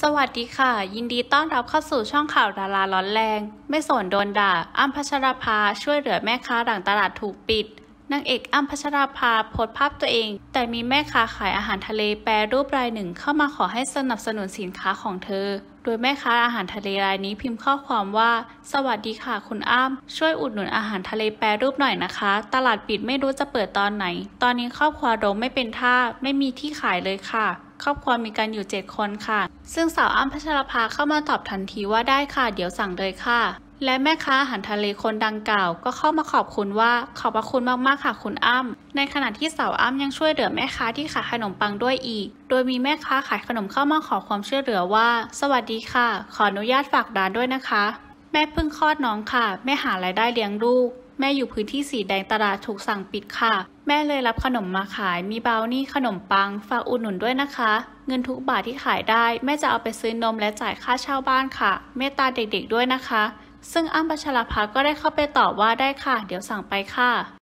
สวัสดีค่ะ ยินดีต้อนรับเข้าสู่ช่องข่าวดาราร้อนแรง ไม่สนโดนด่าอ้ำพัชรภาช่วยเหลือแม่ค้าหลังตลาดถูกปิด นางเอกอ้ำพัชราภาโพสต์ภาพตัวเอง แต่มีแม่ค้าขายอาหารทะเลแปรรูปรายหนึ่งเข้ามาขอให้สนับสนุนสินค้าของเธอ โดยแม่ค้าอาหารทะเลรายนี้พิมพ์ข้อความว่า สวัสดีค่ะคุณอ้ำช่วยอุดหนุนอาหารทะเลแปรรูปหน่อยนะคะ ตลาดปิดไม่รู้จะเปิดตอนไหน ตอนนี้ครอบครัวโดมไม่เป็นท่า ไม่มีที่ขายเลยค่ะครอบครัวมีกันอยู่ 7 คนค่ะ ซึ่งสาวอ้ำพัชรภาเข้ามาตอบทันทีว่าได้ค่ะ เดี๋ยวสั่งเลยค่ะ และแม่ค้าอาหารทะเลคนดังกล่าว ก็เข้ามาขอบคุณว่าขอบพระคุณมากๆค่ะคุณอ้ำในขณะที่สาวอ้ำยังช่วยเหลือแม่ค้าที่ขายขนมปังด้วยอีก โดยมีแม่ค้าขายขนมเข้ามาขอความช่วยเหลือว่า สวัสดีค่ะ ขออนุญาตฝากร้านด้วยนะคะ แม่เพิ่งคลอดน้องค่ะ แม่หารายได้เลี้ยงลูกแม่อยู่พื้นที่สีแดงตลาดถูกสั่งปิดค่ะ แม่เลยรับขนมมาขาย มีเบราวนี่ขนมปัง ฝากอุดหนุนด้วยนะคะ เงินทุกบาทที่ขายได้ แม่จะเอาไปซื้อนมและจ่ายค่าเช่าบ้านค่ะ เมตตาเด็กๆด้วยนะคะ ซึ่งอ้ำบัชรภาก็ได้เข้าไปตอบว่าได้ค่ะ เดี๋ยวสั่งไปค่ะ